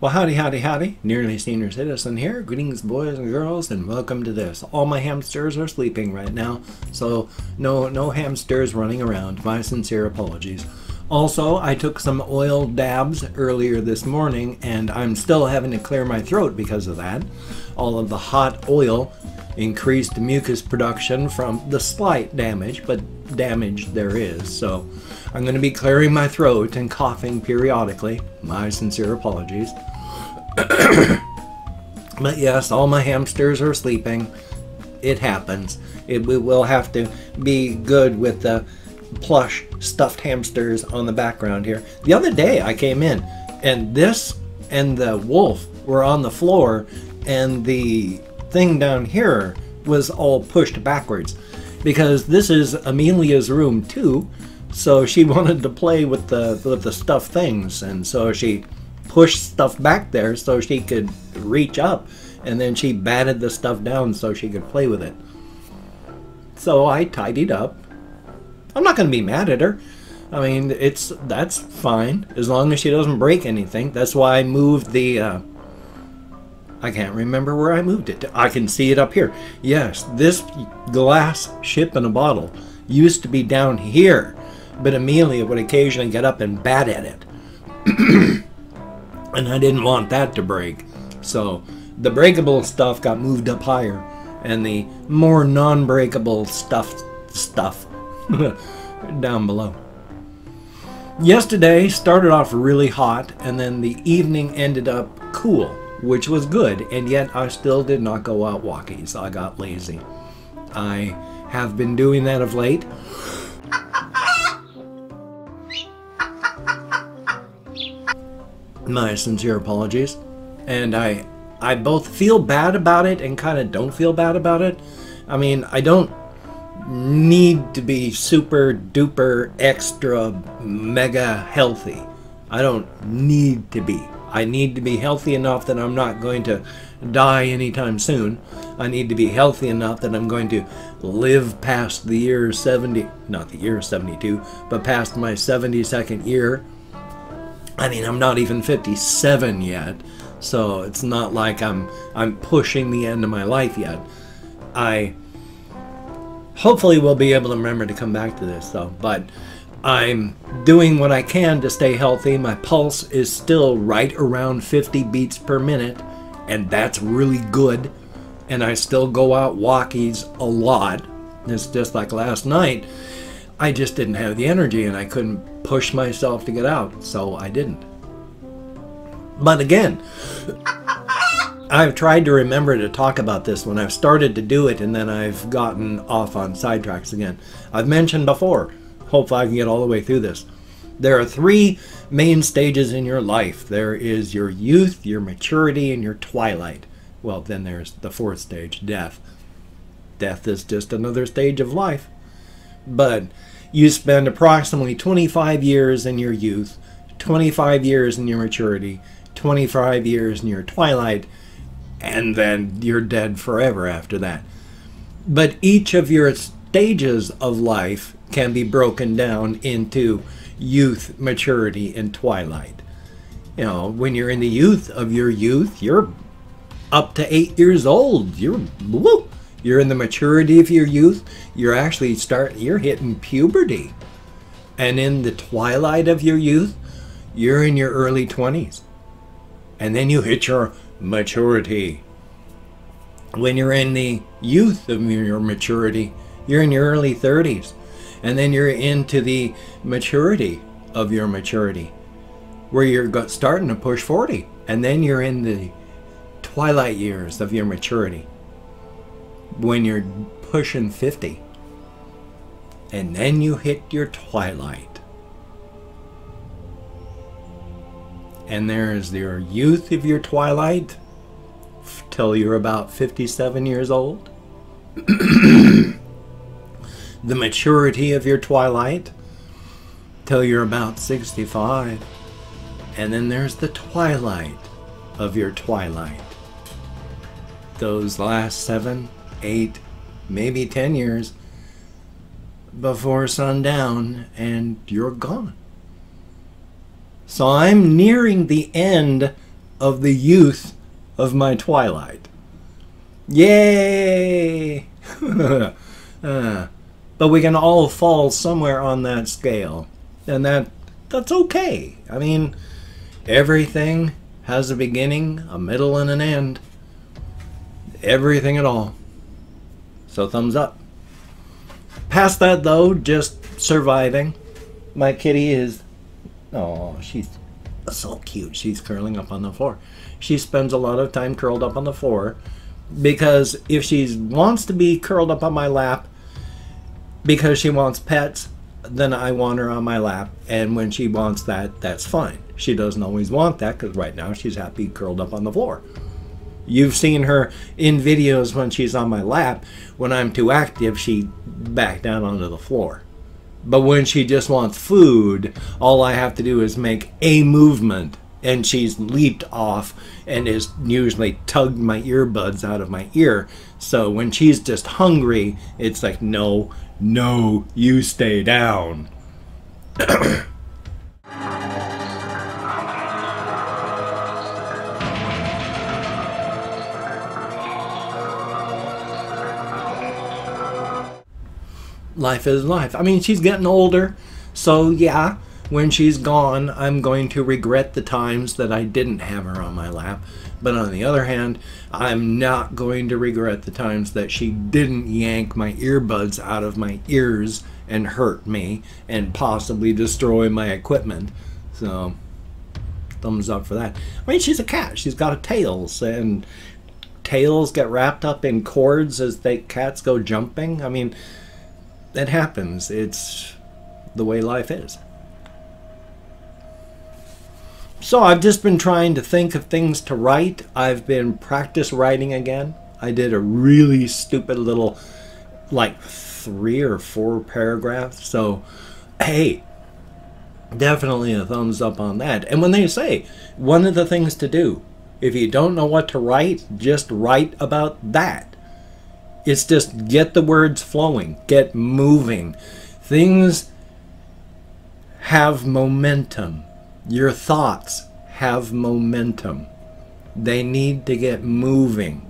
Well, howdy, howdy, howdy. Nearly senior citizen here. Greetings, boys and girls, and welcome to this. All my hamsters are sleeping right now, so no, no hamsters running around. My sincere apologies. Also, I took some oil dabs earlier this morning, and I'm still having to clear my throat because of that. All of the hot oil increased mucus production from the slight damage, but damage there is. So I'm going to be clearing my throat and coughing periodically. My sincere apologies. but yes, all my hamsters are sleeping. It happens. It, we will have to be good with the plush stuffed hamsters on the background here. The other day I came in and this and the wolf were on the floor and the thing down here was all pushed backwards because this is Amelia's room too. So she wanted to play with the with the stuffed things and so she pushed stuff back there so she could reach up and then she batted the stuff down so she could play with it. So I tidied up. I'm not going to be mad at her. I mean, it's that's fine as long as she doesn't break anything. That's why I moved the. Uh, I can't remember where I moved it. To. I can see it up here. Yes, this glass ship in a bottle used to be down here, but Amelia would occasionally get up and bat at it. and I didn't want that to break. So the breakable stuff got moved up higher, and the more non-breakable stuff stuff down below. Yesterday started off really hot, and then the evening ended up cool, which was good, and yet I still did not go out walking, so I got lazy. I have been doing that of late. My sincere apologies. And I I both feel bad about it and kind of don't feel bad about it. I mean, I don't need to be super duper extra mega healthy. I don't need to be. I need to be healthy enough that I'm not going to die anytime soon. I need to be healthy enough that I'm going to live past the year 70, not the year 72, but past my 72nd year. I mean, I'm not even 57 yet, so it's not like I'm I'm pushing the end of my life yet. I hopefully we'll be able to remember to come back to this though, but I'm doing what I can to stay healthy. My pulse is still right around 50 beats per minute, and that's really good. And I still go out walkies a lot. It's just like last night, I just didn't have the energy and I couldn't push myself to get out, so I didn't. But again, I've tried to remember to talk about this when I've started to do it and then I've gotten off on sidetracks again. I've mentioned before, hopefully I can get all the way through this. There are three main stages in your life there is your youth, your maturity, and your twilight. Well, then there's the fourth stage, death. Death is just another stage of life. But you spend approximately 25 years in your youth, 25 years in your maturity, 25 years in your twilight, and then you're dead forever after that. But each of your stages of life can be broken down into youth, maturity, and twilight. You know, when you're in the youth of your youth, you're up to eight years old. You're whoop, you're in the maturity of your youth. You're actually start. You're hitting puberty, and in the twilight of your youth, you're in your early twenties, and then you hit your maturity. When you're in the youth of your maturity, you're in your early 30s. And then you're into the maturity of your maturity, where you're starting to push 40. And then you're in the twilight years of your maturity, when you're pushing 50. And then you hit your twilight. And there's your youth of your twilight till you're about 57 years old. the maturity of your twilight till you're about 65. And then there's the twilight of your twilight. Those last seven, eight, maybe 10 years before sundown, and you're gone. So I'm nearing the end of the youth of my twilight. Yay! uh, but we can all fall somewhere on that scale, and that that's okay. I mean, everything has a beginning, a middle, and an end. Everything at all. So thumbs up. Past that though, just surviving. My kitty is oh, she's so cute. She's curling up on the floor. She spends a lot of time curled up on the floor because if she wants to be curled up on my lap because she wants pets, then I want her on my lap. And when she wants that, that's fine. She doesn't always want that because right now she's happy curled up on the floor. You've seen her in videos when she's on my lap. When I'm too active, she back down onto the floor. But when she just wants food, all I have to do is make a movement and she's leaped off and is usually tugged my earbuds out of my ear. So when she's just hungry, it's like, no, no, you stay down. life is life. I mean, she's getting older, so yeah, when she's gone, I'm going to regret the times that I didn't have her on my lap. But on the other hand, I'm not going to regret the times that she didn't yank my earbuds out of my ears and hurt me and possibly destroy my equipment. So, thumbs up for that. I mean, she's a cat. She's got a tail, and tails get wrapped up in cords as they cats go jumping. I mean, it happens. It's the way life is. So I've just been trying to think of things to write. I've been practice writing again. I did a really stupid little, like three or four paragraphs. So, hey, definitely a thumbs up on that. And when they say one of the things to do, if you don't know what to write, just write about that. It's just get the words flowing, get moving. Things have momentum your thoughts have momentum. They need to get moving.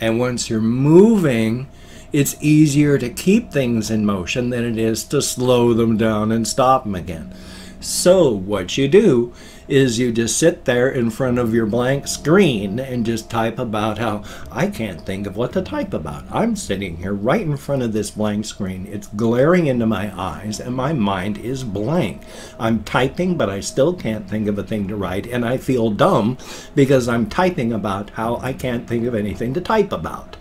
And once you're moving, it's easier to keep things in motion than it is to slow them down and stop them again. So, what you do is you just sit there in front of your blank screen and just type about how I can't think of what to type about. I'm sitting here right in front of this blank screen. It's glaring into my eyes and my mind is blank. I'm typing, but I still can't think of a thing to write, and I feel dumb because I'm typing about how I can't think of anything to type about.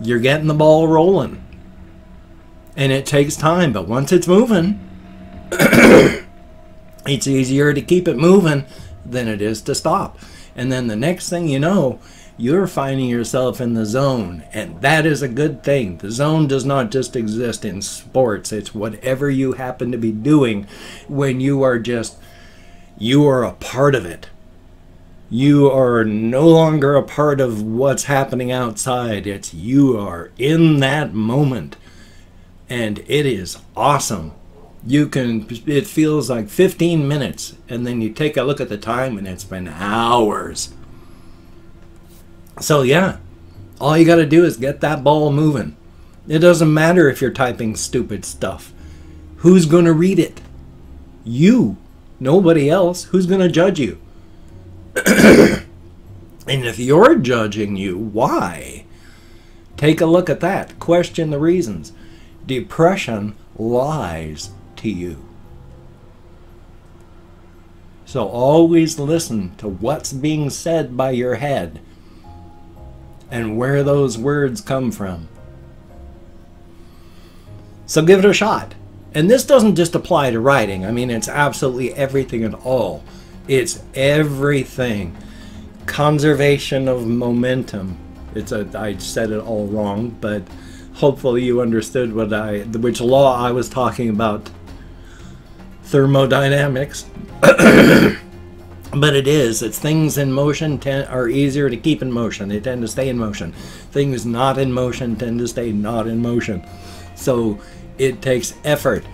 You're getting the ball rolling. And it takes time, but once it's moving, it's easier to keep it moving than it is to stop. And then the next thing you know, you're finding yourself in the zone, and that is a good thing. The zone does not just exist in sports, it's whatever you happen to be doing when you are just, you are a part of it. You are no longer a part of what's happening outside. It's you are in that moment. And it is awesome you can it feels like 15 minutes and then you take a look at the time and it's been hours. So yeah all you got to do is get that ball moving. It doesn't matter if you're typing stupid stuff. Who's going to read it? You. Nobody else. Who's going to judge you? And if you're judging you why? Take a look at that. Question the reasons. Depression lies to you. So always listen to what's being said by your head and where those words come from. So give it a shot. And this doesn't just apply to writing. I mean, it's absolutely everything at all. It's everything. Conservation of momentum. It's a I said it all wrong, but hopefully you understood what I which law I was talking about thermodynamics. but it is. It's things in motion ten- are easier to keep in motion. They tend to stay in motion. Things not in motion tend to stay not in motion. So it takes effort,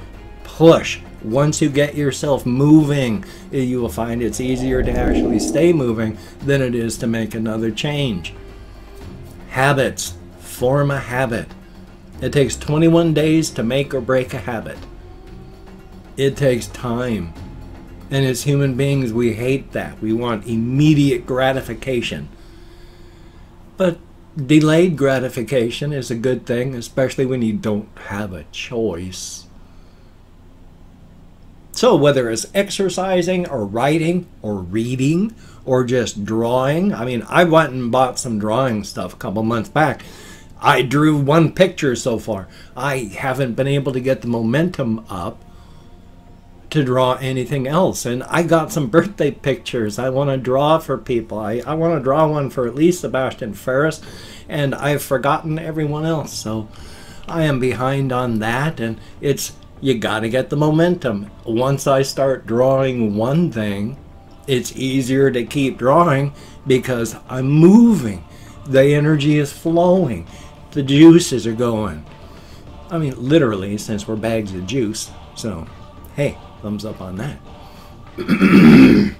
push, once you get yourself moving, you will find it's easier to actually stay moving than it is to make another change. Habits. Form a habit. It takes 21 days to make or break a habit. It takes time. And as human beings, we hate that. We want immediate gratification. But delayed gratification is a good thing, especially when you don't have a choice. So, whether it's exercising or writing or reading or just drawing, I mean, I went and bought some drawing stuff a couple months back. I drew one picture so far. I haven't been able to get the momentum up to draw anything else. And I got some birthday pictures I want to draw for people. I, I want to draw one for at least Sebastian Ferris, and I've forgotten everyone else. So I am behind on that, and it's you got to get the momentum. Once I start drawing one thing, it's easier to keep drawing because I'm moving. The energy is flowing. The juices are going. I mean, literally, since we're bags of juice. So, hey, thumbs up on that.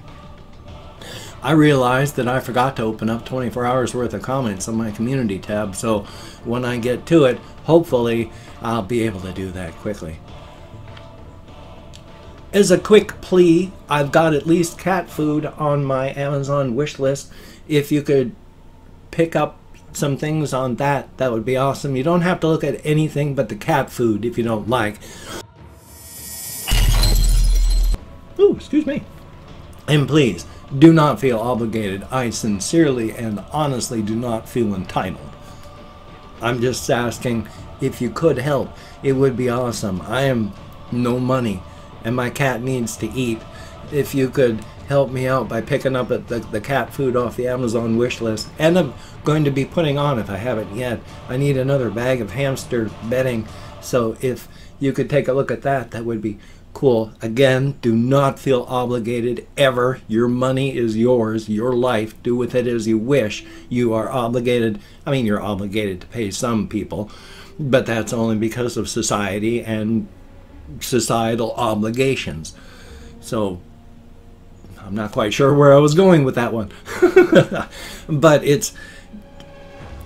I realized that I forgot to open up 24 hours worth of comments on my community tab, so when I get to it, hopefully I'll be able to do that quickly. As a quick plea, I've got at least cat food on my Amazon wish list. If you could pick up some things on that, that would be awesome. You don't have to look at anything but the cat food if you don't like. Excuse me. And please, do not feel obligated. I sincerely and honestly do not feel entitled. I'm just asking if you could help. It would be awesome. I am no money and my cat needs to eat. If you could help me out by picking up the, the cat food off the Amazon wish list, and I'm going to be putting on if I haven't yet. I need another bag of hamster bedding, so if you could take a look at that, that would be cool. Again, do not feel obligated ever. Your money is yours, your life. Do with it as you wish. You are obligated, I mean, you're obligated to pay some people, but that's only because of society and societal obligations. So I'm not quite sure where I was going with that one. but it's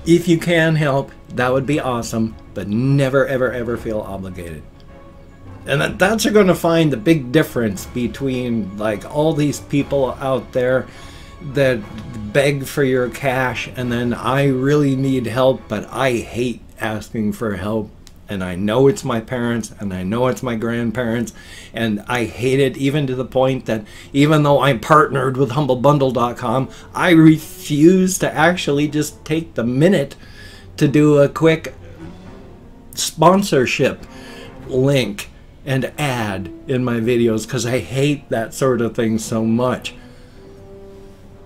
if you can help, that would be awesome, but never ever ever feel obligated. And that, that's you're going to find the big difference between like all these people out there that beg for your cash and then I really need help, but I hate asking for help and I know it's my parents and I know it's my grandparents and I hate it even to the point that even though I'm partnered with humblebundle.com, I refuse to actually just take the minute to do a quick sponsorship link and ad in my videos because I hate that sort of thing so much.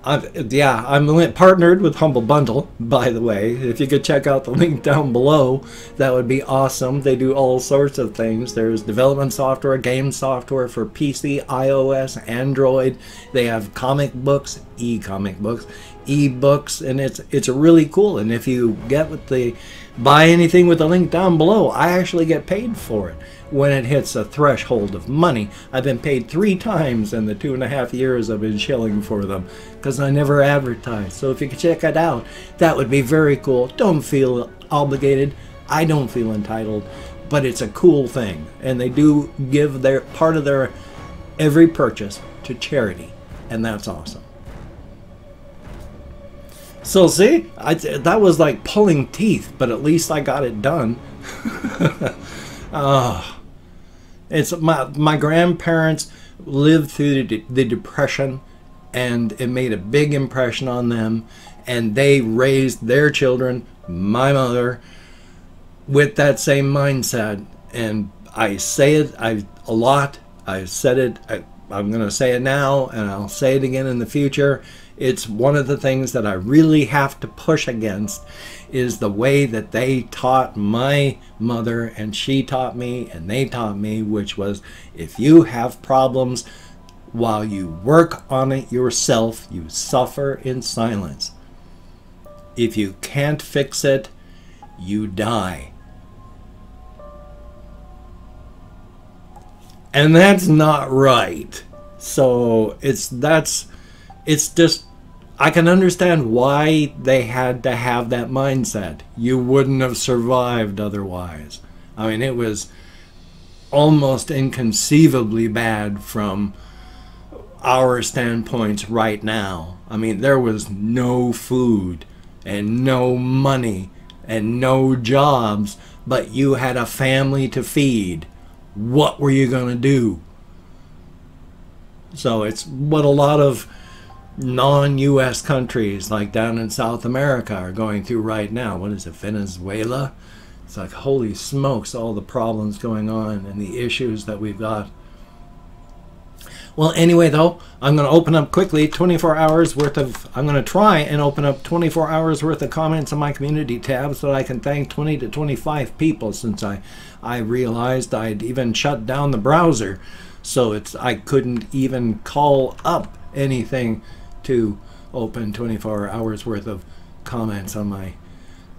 I've, yeah, I'm partnered with Humble Bundle, by the way. If you could check out the link down below, that would be awesome. They do all sorts of things. There's development software, game software for PC, iOS, Android. They have comic books, e-comic books, e-books, and it's it's really cool. And if you get with the buy anything with the link down below, I actually get paid for it when it hits a threshold of money. I've been paid three times in the two and a half years I've been shilling for them because I never advertise. So if you could check it out, that would be very cool. Don't feel obligated. I don't feel entitled, but it's a cool thing. And they do give their part of their every purchase to charity, and that's awesome. So see, I, that was like pulling teeth, but at least I got it done. oh, it's my my grandparents lived through the, the depression, and it made a big impression on them. And they raised their children, my mother, with that same mindset. And I say it I a lot. I said it. I, I'm going to say it now, and I'll say it again in the future. It's one of the things that I really have to push against is the way that they taught my mother and she taught me and they taught me, which was if you have problems while you work on it yourself, you suffer in silence. If you can't fix it, you die. And that's not right. So it's that's it's just I can understand why they had to have that mindset. You wouldn't have survived otherwise. I mean, it was almost inconceivably bad from our standpoints right now. I mean, there was no food and no money and no jobs, but you had a family to feed. What were you going to do? So it's what a lot of non US countries, like down in South America, are going through right now. What is it, Venezuela? It's like, holy smokes, all the problems going on and the issues that we've got. Well, anyway, though, I'm going to open up quickly 24 hours worth of, I'm going to try and open up 24 hours worth of comments on my community tab so that I can thank 20 to 25 people since I, I realized I'd even shut down the browser. So it's I couldn't even call up anything to open 24 hours worth of comments on my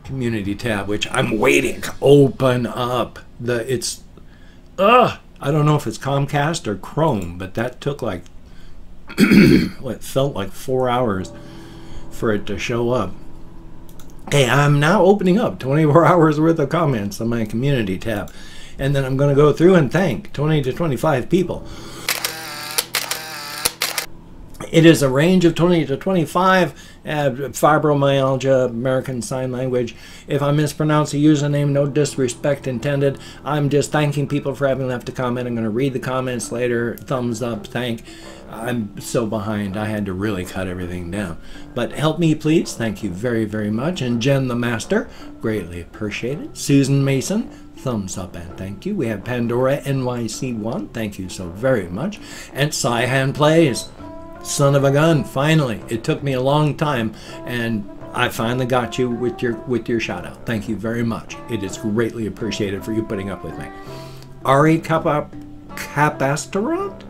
community tab, which I'm waiting. Open up the it's uh I don't know if it's Comcast or Chrome, but that took like what felt like four hours for it to show up. Okay, I'm now opening up 24 hours worth of comments on my community tab. And then I'm going to go through and thank 20 to 25 people it is a range of 20 to 25, uh, fibromyalgia, American Sign Language. If I mispronounce a username, no disrespect intended. I'm just thanking people for having left a comment. I'm going to read the comments later. Thumbs up, thank. I'm so behind. I had to really cut everything down. But help me, please. Thank you very, very much. And Jen the Master, greatly appreciated. Susan Mason, thumbs up and thank you. We have Pandora NYC1, thank you so very much. And Saihan Plays, son of a gun. Finally it took me a long time and i finally got you with your with your shout out. Thank you very much. It is greatly appreciated for you putting up with me. Ari Kappa, capasterot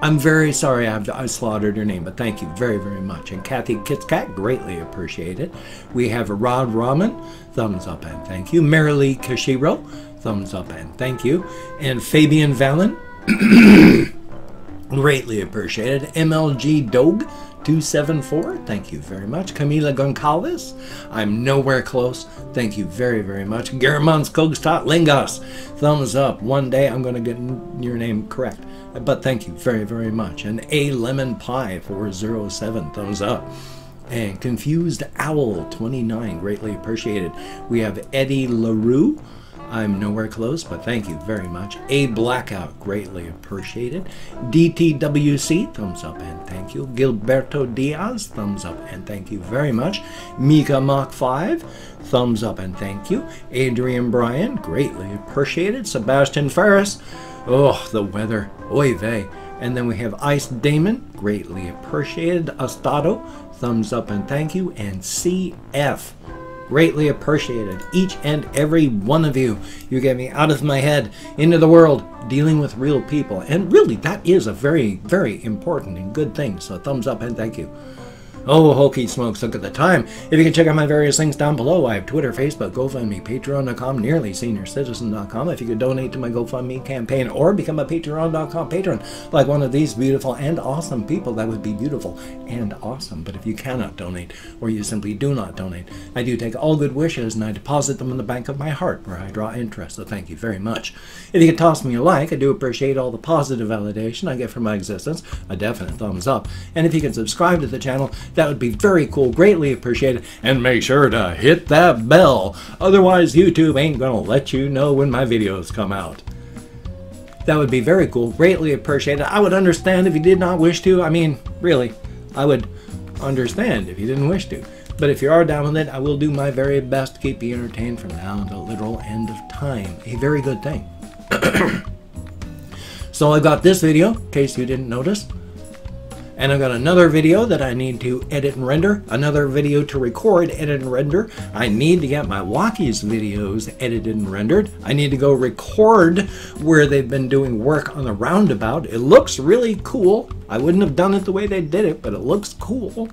i'm very sorry I've, i slaughtered your name but thank you very very much. And kathy kitscat greatly appreciate it. we have rod ramen thumbs up and thank you. Marilee kashiro thumbs up and thank you. And fabian valen Greatly appreciated. MLG Dog 274, thank you very much. Camila Goncalves, I'm nowhere close. Thank you very, very much. Garamans Kogstot thumbs up. One day I'm going to get your name correct. But thank you very, very much. And A Lemon Pie 407, thumbs up. And Confused Owl 29, greatly appreciated. We have Eddie LaRue. I'm nowhere close, but thank you very much. A Blackout, greatly appreciated. DTWC, thumbs up and thank you. Gilberto Diaz, thumbs up and thank you very much. Mika Mach 5, thumbs up and thank you. Adrian Bryan, greatly appreciated. Sebastian Ferris, oh, the weather, oy vey. And then we have Ice Damon, greatly appreciated. Astado, thumbs up and thank you. And CF, Greatly appreciated. Each and every one of you. You get me out of my head, into the world, dealing with real people. And really, that is a very, very important and good thing. So thumbs up and thank you. Oh, hokey smokes, look at the time. If you can check out my various links down below, I have Twitter, Facebook, GoFundMe, Patreon.com, NearlySeniorCitizen.com. If you could donate to my GoFundMe campaign or become a Patreon.com patron like one of these beautiful and awesome people, that would be beautiful and awesome. But if you cannot donate or you simply do not donate, I do take all good wishes and I deposit them in the bank of my heart where I draw interest. So thank you very much. If you could toss me a like, I do appreciate all the positive validation I get from my existence, a definite thumbs up. And if you can subscribe to the channel, that would be very cool, greatly appreciated. And make sure to hit that bell. Otherwise, YouTube ain't to let you know when my videos come out. That would be very cool, greatly appreciated. I would understand if you did not wish to. I mean, really, I would understand if you didn't wish to. But if you are down with it, I will do my very best to keep you entertained from now until the literal end of time. A very good thing. so I got this video, in case you didn't notice. And I've got another video that I need to edit and render, another video to record, edit and render. I need to get my walkies videos edited and rendered. I need to go record where they've been doing work on the roundabout. It looks really cool. I wouldn't have done it the way they did it, but it looks cool.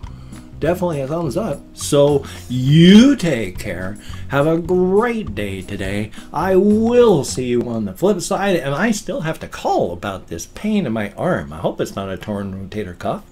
Definitely a thumbs up. So you take care. Have a great day today. I will see you on the flip side, and I still have to call about this pain in my arm. I hope it's not a torn rotator cuff.